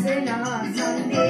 se la